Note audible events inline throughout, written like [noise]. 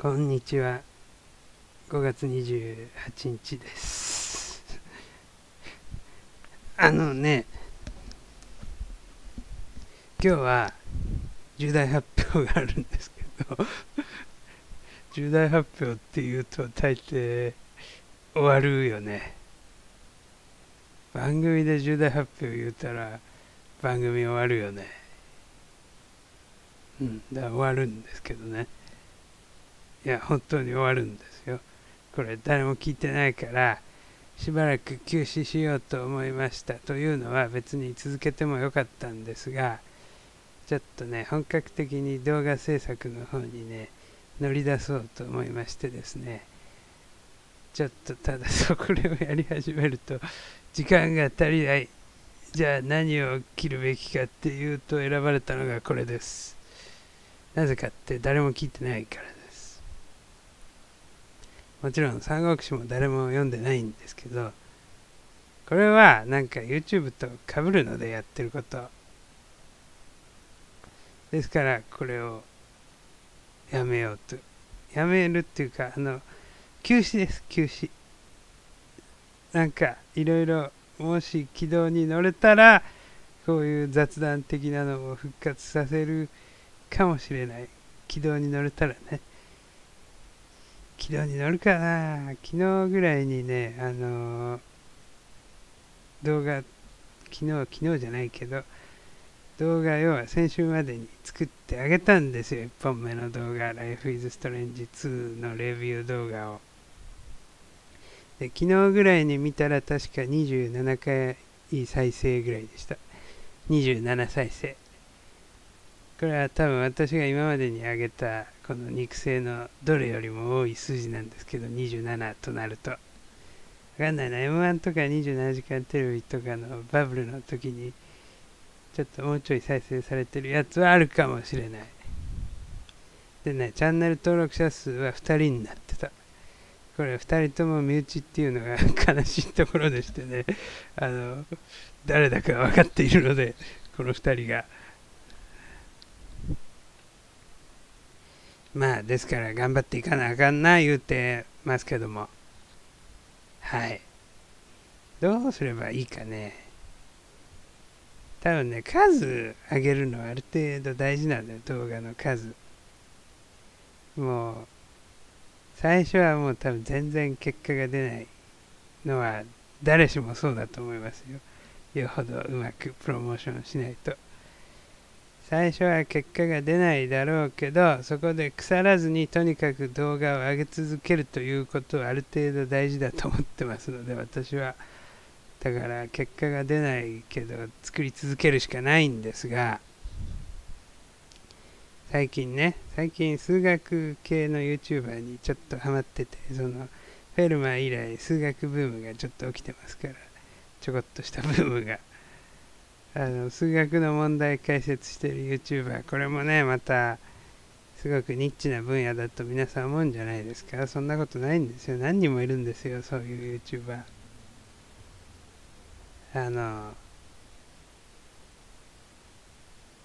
こんにちは。5月28日です。あのね、今日は重大発表があるんですけど、重大発表っていうと大抵終わるよね。番組で重大発表言うたら番組終わるよね。うん、だから終わるんですけどね。いや、本当に終わるんですよ。これ誰も聞いてないから、しばらく休止しようと思いました。というのは別に続けてもよかったんですが、ちょっとね、本格的に動画制作の方にね、乗り出そうと思いましてですね、ちょっとただそこれをやり始めると、時間が足りない。じゃあ何を切るべきかっていうと選ばれたのがこれです。なぜかって誰も聞いてないからです。もちろん三国志も誰も読んでないんですけど、これはなんか YouTube と被るのでやってること。ですからこれをやめようと。やめるっていうか、あの、休止です、休止。なんかいろいろもし軌道に乗れたら、こういう雑談的なのを復活させるかもしれない。軌道に乗れたらね。軌道に乗るかな昨日ぐらいにね、あのー動画、昨日、昨日じゃないけど、動画要は先週までに作ってあげたんですよ。1本目の動画、Life is Strange 2のレビュー動画を。で昨日ぐらいに見たら確か27回再生ぐらいでした。27再生。これは多分私が今までに上げたこの肉声のどれよりも多い数字なんですけど27となると。わかんないな。M1 とか27時間テレビとかのバブルの時にちょっともうちょい再生されてるやつはあるかもしれない。でねチャンネル登録者数は2人になってた。これ2人とも身内っていうのが [laughs] 悲しいところでしてね。あの誰だか分かっているのでこの2人が。まあですから頑張っていかなあかんな言うてますけども。はい。どうすればいいかね。多分ね数上げるのはある程度大事なんだよ動画の数。もう最初はもう多分全然結果が出ないのは誰しもそうだと思いますよ。よほどうまくプロモーションしないと。最初は結果が出ないだろうけどそこで腐らずにとにかく動画を上げ続けるということはある程度大事だと思ってますので私はだから結果が出ないけど作り続けるしかないんですが最近ね最近数学系の YouTuber にちょっとハマっててそのフェルマー以来数学ブームがちょっと起きてますからちょこっとしたブームがあの数学の問題解説してる YouTuber これもねまたすごくニッチな分野だと皆さん思うんじゃないですか。そんなことないんですよ。何人もいるんですよそういう YouTuber あの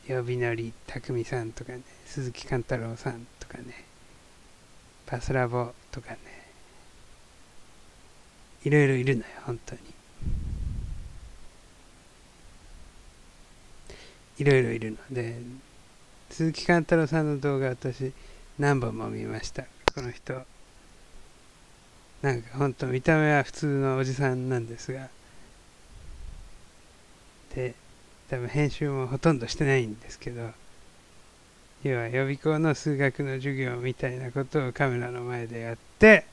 呼びのりたくみさんとかね鈴木貫太郎さんとかねパスラボとかねいろいろいるのよ本当に。いろいろいるので鈴木貫太郎さんの動画私何本も見ました。この人なんか本当見た目は普通のおじさんなんですが。で多分編集もほとんどしてないんですけど要は予備校の数学の授業みたいなことをカメラの前でやって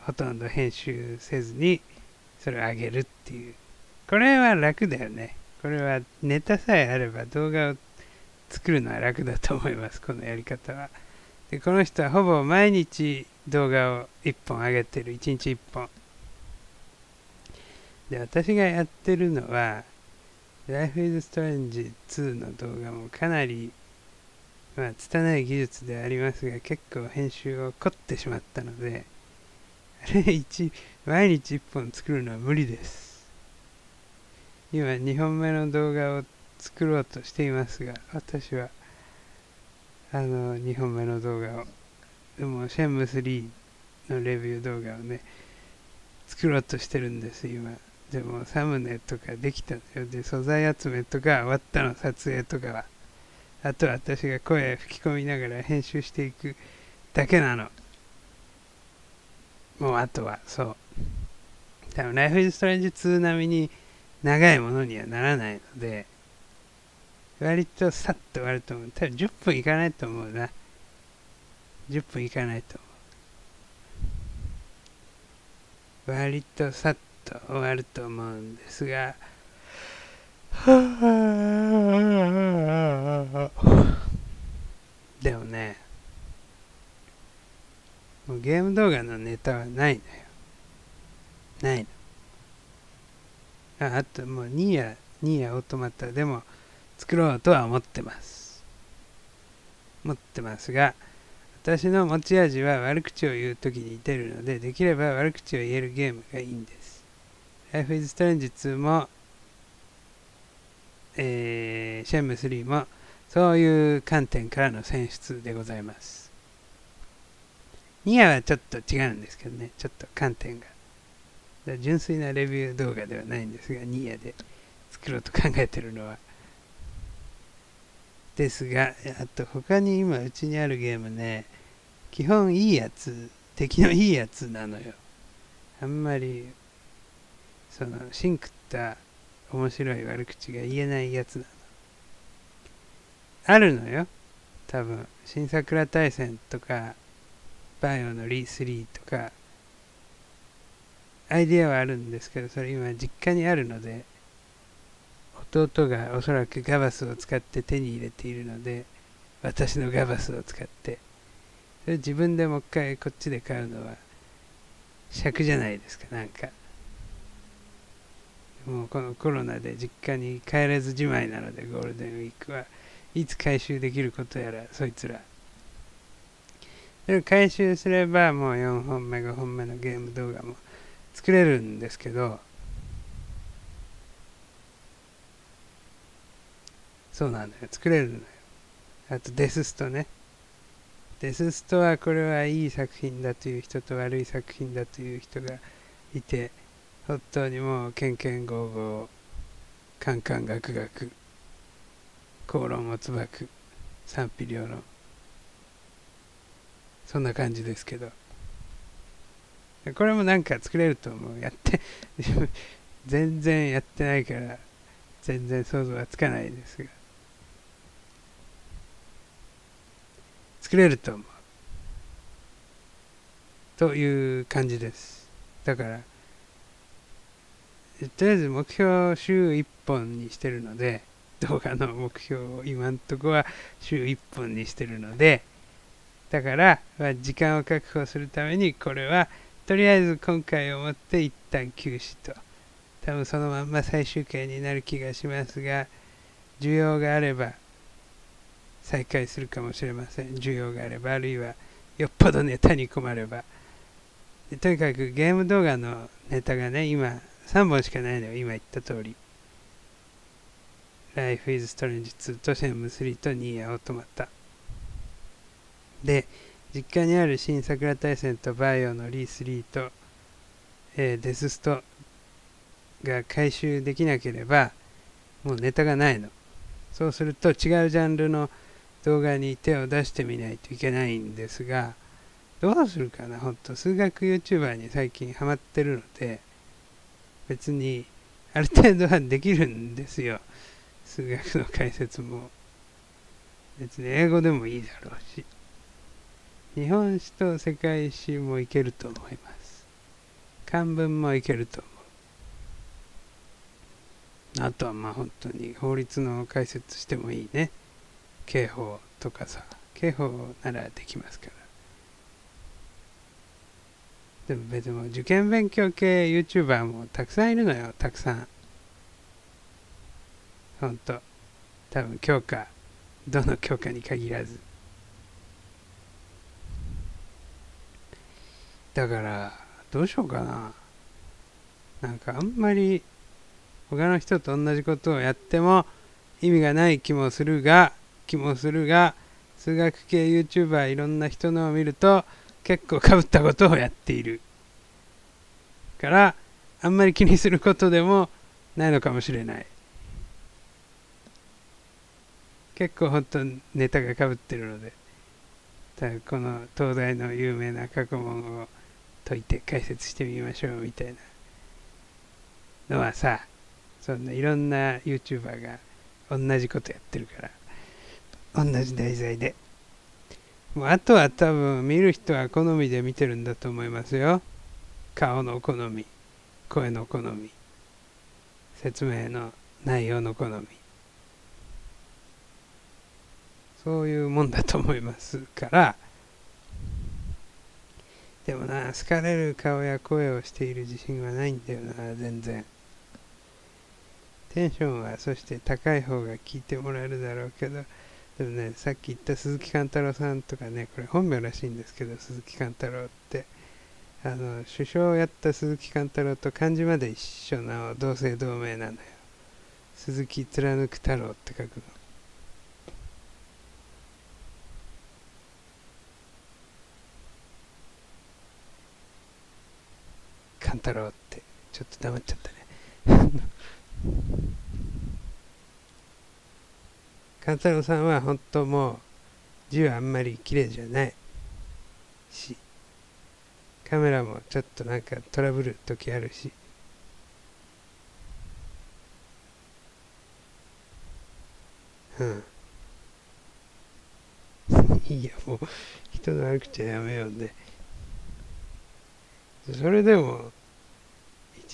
ほとんど編集せずにそれを上げるっていう。これは楽だよね。これはネタさえあれば動画を作るのは楽だと思います。このやり方は。でこの人はほぼ毎日動画を1本上げてる。1日1本。で私がやってるのは Life is Strange 2の動画もかなりまあ拙い技術でありますが結構編集を凝ってしまったのであれ1毎日1本作るのは無理です。今2本目の動画を作ろうとしていますが私はあの2本目の動画をでもシェンム3のレビュー動画をね作ろうとしてるんです今。でもサムネとかできたんだよ。で素材集めとか終わったの撮影とかはあとは私が声吹き込みながら編集していくだけなの。もうあとはそう。多分ライフイズストレンジ2並みに長いものにはならないので割とさっと終わると思う。多分10分いかないと思うな。10分いかないと思う。割とさっと終わると思うんですが。[sighs] でもねもうゲーム動画のネタはないのよ。ないの。ああともうニーヤニーヤオートマタでも作ろうとは思ってます。持ってますが私の持ち味は悪口を言う時に出るのでできれば悪口を言えるゲームがいいんです。Life is Strange 2もえー、シェム3もそういう観点からの選出でございます。ニアはちょっと違うんですけどね。ちょっと観点が。純粋なレビュー動画ではないんですがニアで作ろうと考えてるのは。ですがあと他に今うちにあるゲームね基本いいやつ敵のいいやつなのよ。あんまりそのシンクった面白い悪口が言えないやつなの。あるのよ。多分新桜大戦とかバイオのリー3とかアイディアはあるんですけどそれ今実家にあるので弟がおそらくガバスを使って手に入れているので私のガバスを使って。それ自分でもう一回こっちで買うのは尺じゃないですかなんか。もうこのコロナで実家に帰れずじまいなのでゴールデンウィークは。いつ回収できることやらそいつら。それ回収すればもう4本目5本目のゲーム動画も作れるんですけどそうなんだよ。作れるのよ。あとデスストね。デスストはこれはいい作品だという人と悪い作品だという人がいて本当にもうケンケンゴーゴーカンカンガクガク口論をつばく賛否両論。そんな感じですけど。これもなんか作れると思う。やって [laughs] 全然やってないから全然想像はつかないですが。作れると思う。という感じです。だからとりあえず目標を週1本にしてるので動画の目標を今んとこは週1本にしてるのでだから、まあ、時間を確保するためにこれはとりあえず今回をもって一旦休止と。多分そのまんま最終回になる気がしますが需要があれば再開するかもしれません。需要があればあるいはよっぽどネタに困れば。とにかくゲーム動画のネタがね今3本しかないのよ。今言った通り。Life is Strange 2とシェンム3とニーヤオートマタ。で実家にある新桜大戦とバイオのリー3と、えー、デスストが回収できなければもうネタがないの。そうすると違うジャンルの動画に手を出してみないといけないんですがどうするかなほんと。数学 YouTuber に最近ハマってるので別にある程度はできるんですよ。数学の解説も。別に英語でもいいだろうし。日本史と世界史もいけると思います。漢文もいけると思う。あとはまあ本当に法律の解説してもいいね。刑法とかさ。刑法ならできますから。でも別に受験勉強系 YouTuber もたくさんいるのよ。たくさん。ほんと多分教科。どの教科に限らず。だからどうしようかな。なんかあんまり他の人と同じことをやっても意味がない気もするが気もするが数学系 YouTuber いろんな人のを見ると結構かぶったことをやっている。からあんまり気にすることでもないのかもしれない。結構本当ネタがかぶってるので。この東大の有名な過去問を解いて解説してみましょうみたいなのはさそんないろんな YouTuber が同じことやってるから同じ題材で。もうあとは多分見る人は好みで見てるんだと思いますよ。顔の好み声の好み説明の内容の好み。そういうもんだと思いますから。でもな好かれる顔や声をしている自信はないんだよな全然。テンションはそして高い方が聞いてもらえるだろうけどでもねさっき言った鈴木貫太郎さんとかねこれ本名らしいんですけど鈴木貫太郎ってあの首相をやった鈴木貫太郎と漢字まで一緒な同姓同名なのよ。鈴木貫く太郎って書くの。勘太郎ってちょっと黙っちゃったね。勘太郎さんは本当もう字はあんまり綺麗じゃない。しカメラもちょっとなんかトラブる時あるし。うん。[laughs] いやもう人の悪口はやめようね。それでも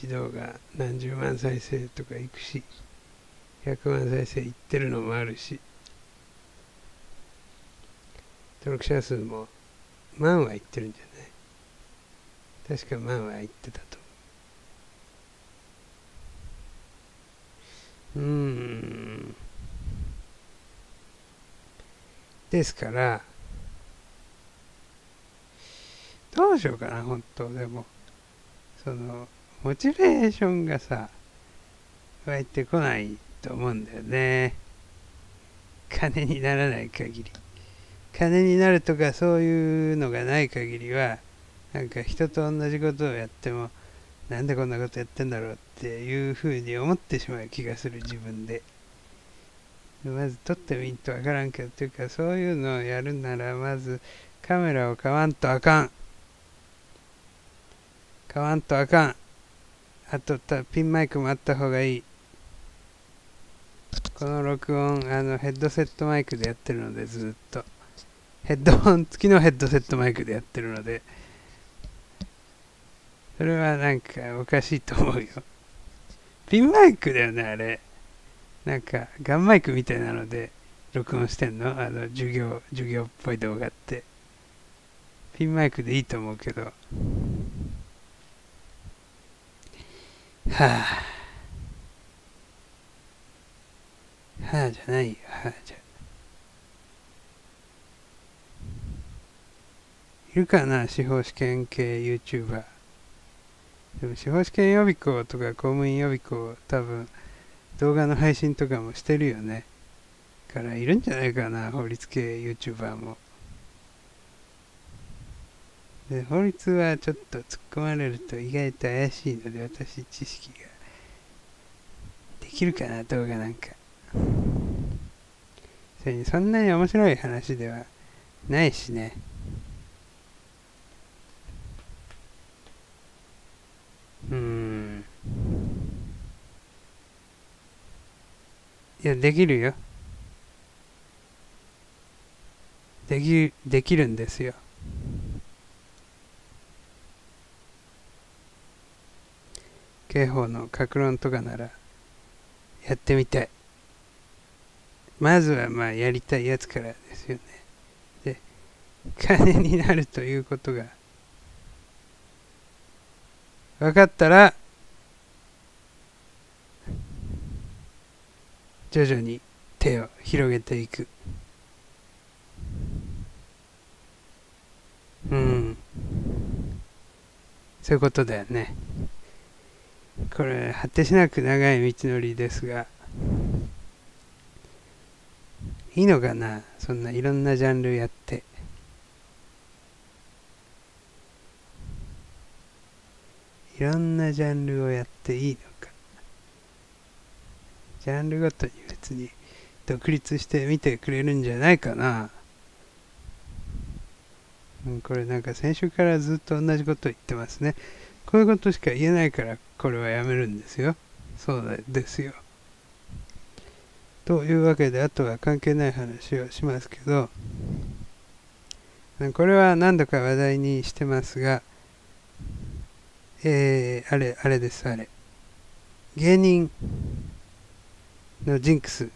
一動画何十万再生とかいくし100万再生いってるのもあるし登録者数も万はいってるんじゃない？確か万はいってたとう。ん。ですからどうしようかな本当でも。そのモチベーションがさ湧いてこないと思うんだよね。金にならない限り。金になるとかそういうのがない限りはなんか人と同じことをやってもなんでこんなことやってんだろうっていうふうに思ってしまう気がする自分で。まず撮ってみんとわからんけどというかそういうのをやるならまずカメラを買わんとあかん。買わんとあかん。あとピンマイクもあった方がいい。この録音あのヘッドセットマイクでやってるのでずっと。ヘッドホン付きのヘッドセットマイクでやってるので。それはなんかおかしいと思うよ。ピンマイクだよねあれ。なんかガンマイクみたいなので録音してんの？あの授業授業っぽい動画って。ピンマイクでいいと思うけど。はあはあじゃないよはあじゃ。いるかな司法試験系 YouTuber でも司法試験予備校とか公務員予備校多分動画の配信とかもしてるよね。からいるんじゃないかな法律系 YouTuber も。で法律はちょっと突っ込まれると意外と怪しいので私知識ができるかな動画なんか。それにそんなに面白い話ではないしね。うん。いやできるよ。できできるんですよ。刑法の格論とかならやってみたい。まずはまあやりたいやつからですよね。で金になるということが分かったら徐々に手を広げていく。うん。そういうことだよね。これ果てしなく長い道のりですがいいのかなそんないろんなジャンルやって。いろんなジャンルをやっていいのか。ジャンルごとに別に独立して見てくれるんじゃないかな。うんこれなんか先週からずっと同じこと言ってますね。こういうことしか言えないからこれはやめるんですよ。そうですよ。というわけであとは関係ない話をしますけどこれは何度か話題にしてますがえー、あれあれですあれ。芸人のジンクス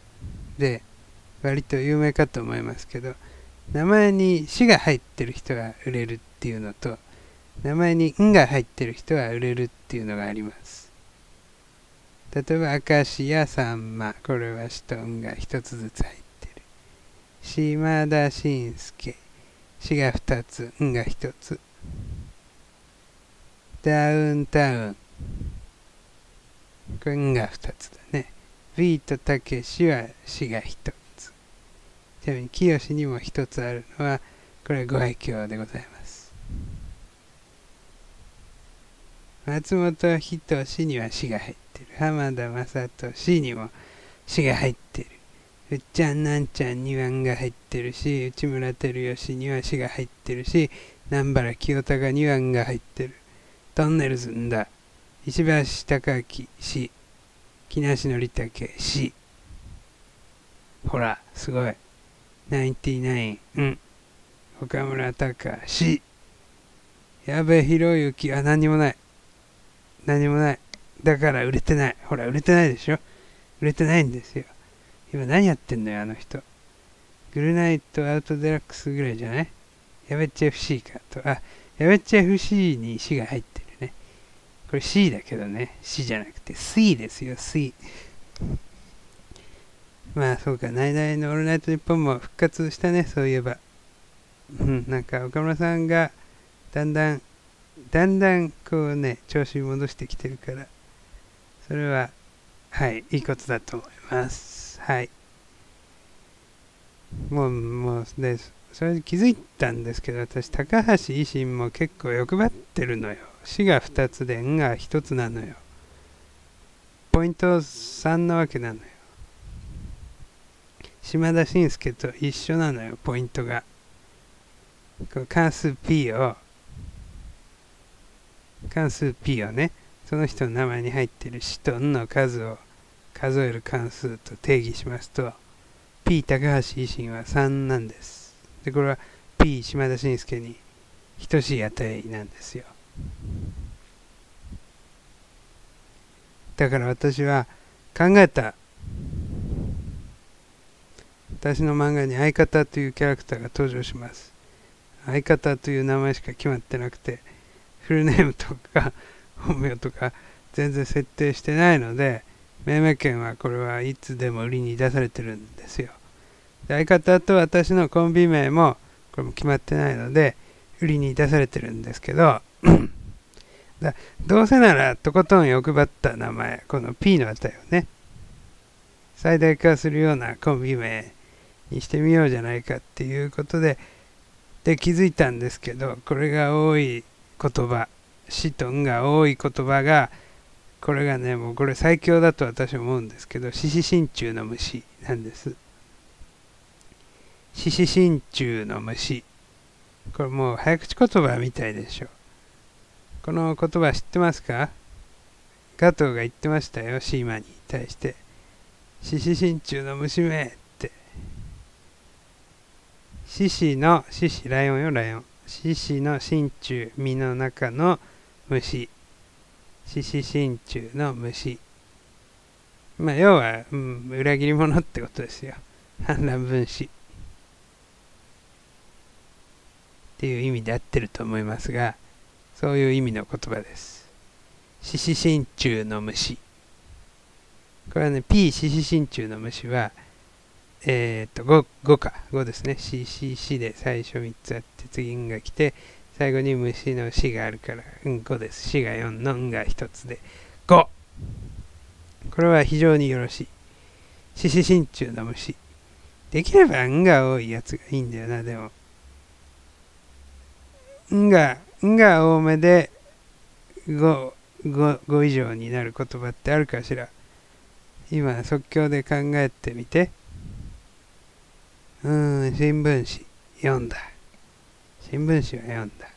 で割と有名かと思いますけど名前に「死」が入ってる人が売れるっていうのと名前に「ん」が入ってる人は売れるっていうのがあります。例えば明石家さんまこれは「死」と「ん」が一つずつ入ってる。島田紳介「死」が二つ「ん」が一つ。ダウンタウンこれ「ん」が二つだね。ビートたけしは「死」が一つ。ちなみに清にも一つあるのはこれご愛嬌でございます。松本人志には死が入ってる。浜田雅俊にも死が入ってる。うっちゃんなんちゃんにはんが入ってるし内村照義には死が入ってるし南原清隆にはんが入ってる。トンネルズんだ。石橋貴明死木梨憲武死ほらすごい。ナインティナイン。うん。岡村隆史矢部博之あ何にもない。何もない。だから売れてない。ほら売れてないでしょ？売れてないんですよ。今何やってんのよあの人。ぐるナイとアウトデラックスぐらいじゃない？やべっち FC かと。あやべっち FC に C が入ってるね。これ C だけどね。C じゃなくて C ですよ C まあそうか、ナイナイのオールナイトニッポンも復活したね、そういえば。うん、なんか岡村さんがだんだん、だんだんこうね、調子戻してきてるから、それは、はい、いいことだと思います。はい。もう、もう、で、それで気づいたんですけど、私、高橋維新も結構欲張ってるのよ。死が2つで、んが1つなのよ。ポイント3なわけなのよ。島田紳介と一緒なのよ、ポイントが。こう関数 P を、関数 P をね、その人の名前に入っている子とんの数を数える関数と定義しますと、P 高橋維新は3なんです。で、これは P 島田紳介に等しい値なんですよ。だから私は考えた私の漫画に相方というキャラクターが登場します相方という名前しか決まってなくてフルネームとか本名とか全然設定してないので命名権はこれはいつでも売りに出されてるんですよ。相方と私のコンビ名もこれも決まってないので売りに出されてるんですけど。[clears throat] だどうせならとことん欲張った名前この P の値をね最大化するようなコンビ名にしてみようじゃないかっていうことでで気づいたんですけどこれが多い言葉シトンが多い言葉がこれがねもうこれ最強だと私は思うんですけど獅子心中の虫なんです。獅子心中の虫。これもう早口言葉みたいでしょ。この言葉知ってますか？加藤が言ってましたよシーマに対して。獅子心中の虫めって。獅子の獅子ライオンよライオン。獅子の真鍮身の中の虫。獅子真鍮の虫。まあ要は、うん、裏切り者ってことですよ。反乱分子。っていう意味で合ってると思いますがそういう意味の言葉です。獅子真鍮の虫。これはね P 獅子真鍮の虫はえっ、と5、5か。5ですね。CCC で最初3つあって、次んが来て、最後に虫の死があるから、うん、5です。死が4のんが1つで、5! これは非常によろしい。獅子真鍮の虫。できればんが多いやつがいいんだよな、でも。んが、んが多めで5、5, 5以上になる言葉ってあるかしら今即興で考えてみて。うん、新聞紙読んだ。新聞紙は読んだ。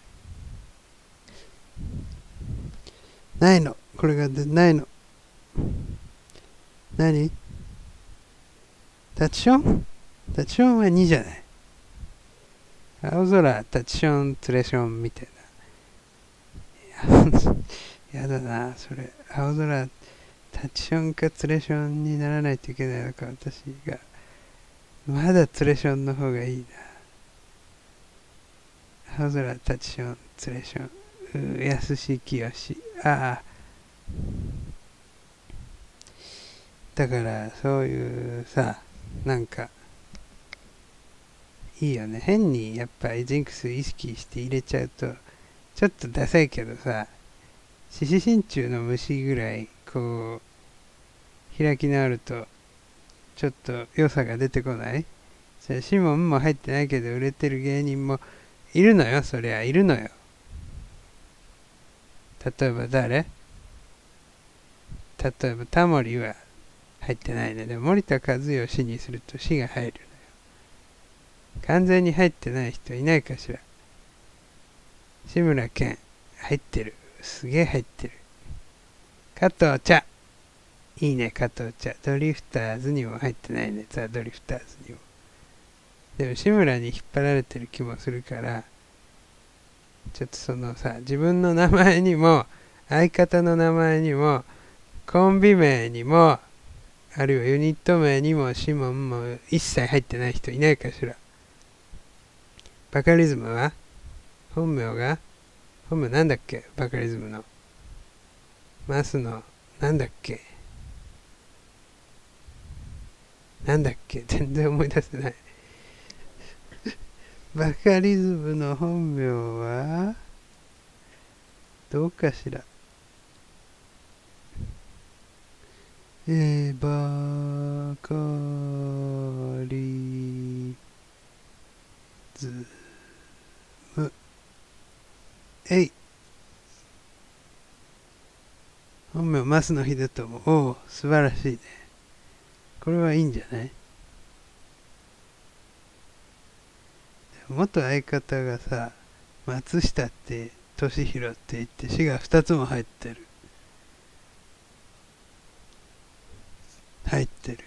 ないの。これがないの。何？タチション？タチションは2じゃない。青空、タチション、ツレションみたいな。[laughs] やだな、それ。青空、タチションかツレションにならないといけないのか、私が。まだツレションの方がいいな。青空、タチション、ツレション。やすしきよし。ああ。だからそういうさなんかいいよね変にやっぱりジンクス意識して入れちゃうとちょっとダサいけどさ獅子心中の虫ぐらいこう開きのあるとちょっと良さが出てこない？じゃシモンも入ってないけど売れてる芸人もいるのよそりゃいるのよ例えば誰？例えばタモリは入ってないね。でも森田和義にすると死が入るのよ。完全に入ってない人いないかしら？志村けん、入ってる。すげえ入ってる。加藤茶。いいね、加藤茶。ドリフターズにも入ってないね。ザ・ドリフターズにも。でも志村に引っ張られてる気もするから、ちょっとそのさ、自分の名前にも、相方の名前にも、コンビ名にも、あるいはユニット名にもシモンも一切入ってない人いないかしら。バカリズムは？本名が？本名なんだっけ？バカリズムの。マスの、なんだっけ？なんだっけ？全然思い出せない。バカリズムの本名は？どうかしら？えばかりずむえい！本名増野秀友おお素晴らしいね。これはいいんじゃない？元相方がさ松下って俊弘って言って死が2つも入ってる。入ってる。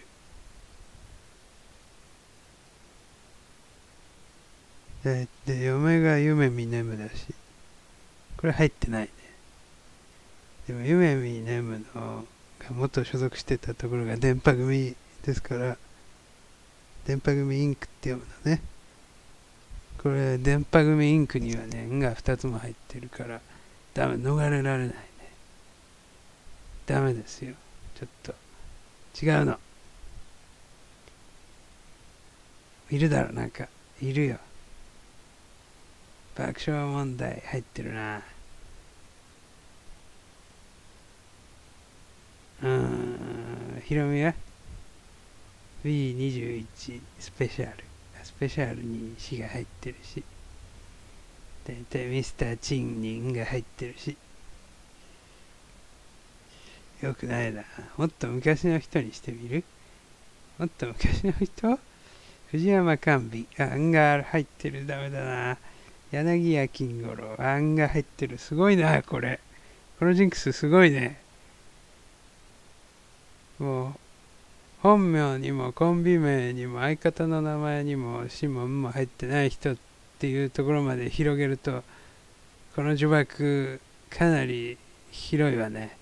でで嫁が夢見ねむだし。これ入ってないね。でも夢見ねむのが元所属してたところが電波組ですから電波組インクって読むのね。これ電波組インクにはね「ん」が2つも入ってるからダメ逃れられないね。ダメですよ。ちょっと違うの。いるだろなんか。いるよ。爆笑問題入ってるな。うん。ヒロミは？B21 スペシャルスペシャルに死が入ってるし大体ミスターチンニンが入ってるしよくないな。もっと昔の人にしてみる？もっと昔の人？藤山甘美。あ、んが入ってる。ダメだな。柳家金五郎。あんが入ってる。すごいな、これ。このジンクスすごいね。もう、本名にもコンビ名にも相方の名前にも指紋も入ってない人っていうところまで広げると、この呪縛かなり広いわね。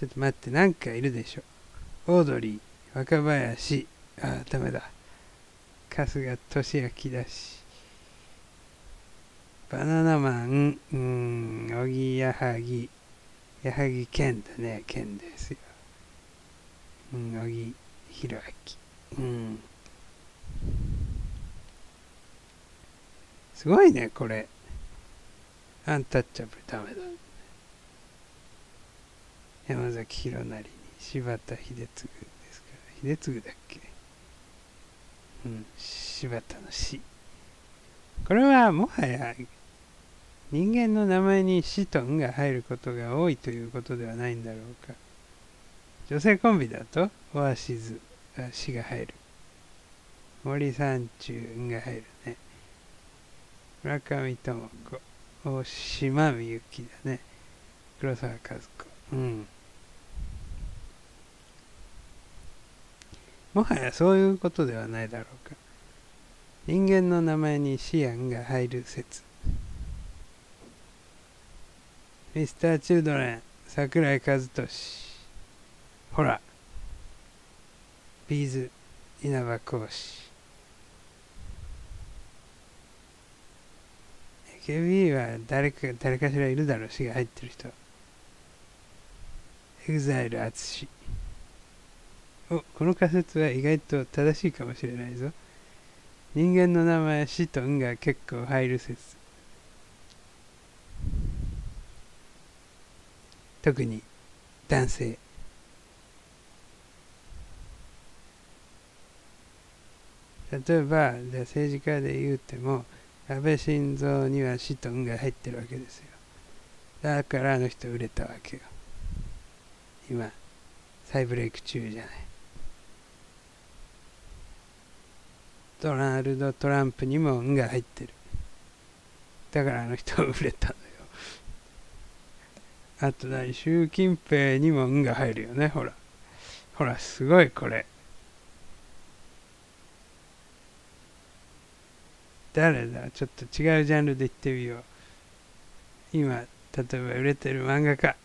ちょっと待って、なんかいるでしょ。オードリー、若林、あ、ダメだ。春日俊明だし。バナナマン、うん、小木矢作、矢作健だね、健ですよ。うん、小木弘明。うん。すごいね、これ。アンタッチャブルダメだ。山崎弘成に柴田秀嗣ですから秀次だっけ？うん柴田の死これはもはや人間の名前に死とんが入ることが多いということではないんだろうか。女性コンビだとオアシズが死が入る。森三中が入るね。村上智子。大島みゆきだね。黒沢和子。うん。もはやそういうことではないだろうか。人間の名前にシアンが入る説。ミスター・チルドレン桜井和寿ほら。ビーズ稲葉講師。AKB は誰か誰かしらいるだろう。しが入ってる人。EXILE 淳。おこの仮説は意外と正しいかもしれないぞ。人間の名前シとンが結構入る説。特に男性。例えばじゃ政治家で言うても安倍晋三にはシとンが入ってるわけですよ。だからあの人売れたわけよ。今再ブレイク中じゃない。ドナルド・トランプにも「ん」が入ってる。だからあの人売れたのよ。あと何習近平にも「ん」が入るよね。ほら。ほらすごいこれ。誰だ？ちょっと違うジャンルで言ってみよう。今例えば売れてる漫画家。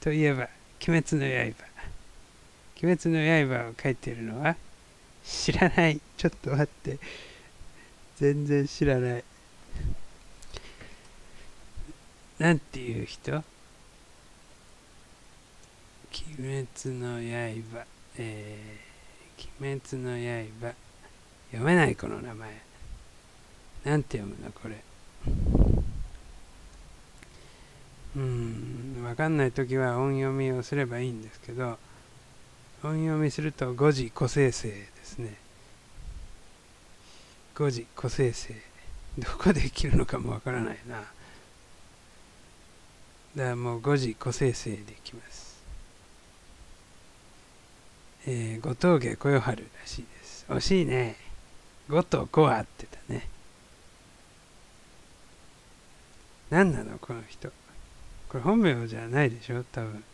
といえば「鬼滅の刃」「鬼滅の刃」を書いてるのは知らない。ちょっと待って。全然知らない。なんていう人？鬼滅の刃。えー、鬼滅の刃。読めないこの名前。なんて読むのこれ？うんわかんない時は音読みをすればいいんですけど音読みすると5時個性性ですね。5時個性性どこで切るのかもわからないな。だからもう5時個性性できます。えー、後藤家小夜春らしいです。惜しいね。5と5は合ってたね。何なのこの人。これ本名じゃないでしょ多分。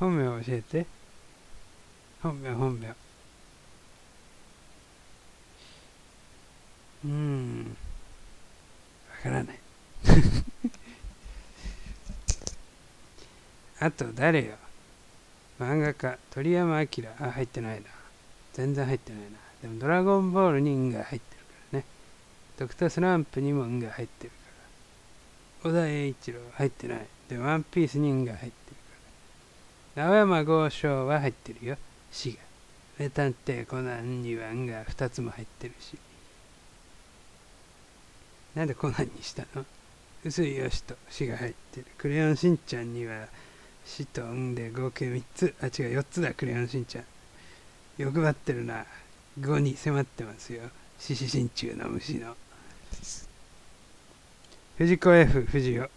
本名教えて。本名本名。うん。わからない。あと誰よ？漫画家鳥山明。あ入ってないな。全然入ってないな。でもドラゴンボールに運が入ってるからね。ドクタースランプにも運が入ってるから。小田栄一郎入ってない。でワンピースに運が入ってるから。青山剛昌は入ってるよ。死が名探偵コナンには運が2つも入ってるし。なんでコナンにしたの？薄いよしと死が入ってる。クレヨンしんちゃんには死と運で合計3つ。あ違う4つだクレヨンしんちゃん。欲張ってるな。5に迫ってますよ。獅子心中の虫の。藤子 F 藤代。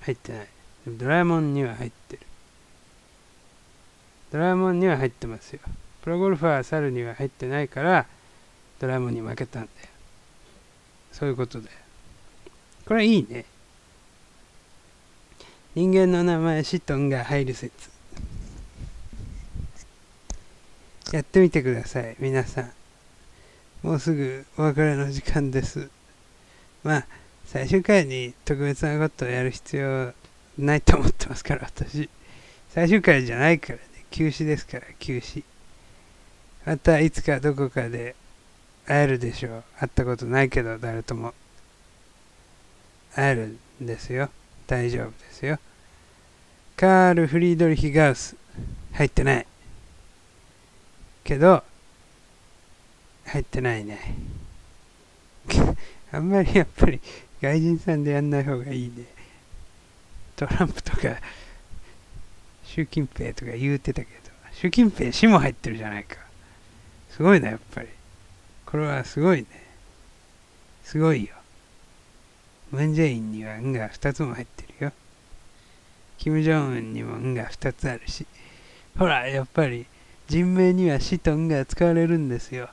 入ってない。でもドラえもんには入ってる。ドラえもんには入ってますよ。プロゴルファー猿には入ってないからドラえもんに負けたんだよ。そういうことだよ。これいいね。人間の名前シトンが入る説。やってみてください皆さん。もうすぐお別れの時間です。まあ最終回に特別なことをやる必要ないと思ってますから私。最終回じゃないからね。休止ですから休止。またいつかどこかで会えるでしょう。会ったことないけど誰とも。会えるんですよ。大丈夫ですよカール・フリードリヒ・ガウス入ってないけど入ってないね [laughs] あんまりやっぱり外人さんでやんない方がいいねトランプとか習近平とか言うてたけど習近平氏も入ってるじゃないか。すごいな、やっぱり。これはすごいね。すごいよ。ムンジェインには運が2つも入ってるよ。キム・ジョンウンにも運が2つあるし。ほら、やっぱり人名には死と運が使われるんですよ。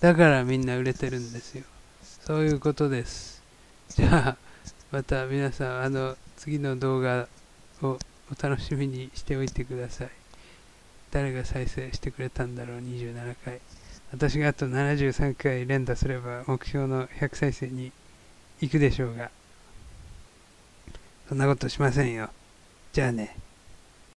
だからみんな売れてるんですよ。そういうことです。じゃあ、また皆さん、あの、次の動画をお楽しみにしておいてください。誰が再生してくれたんだろう、27回。私があと73回連打すれば目標の100再生に行くでしょうが、そんなことしませんよ。じゃあね。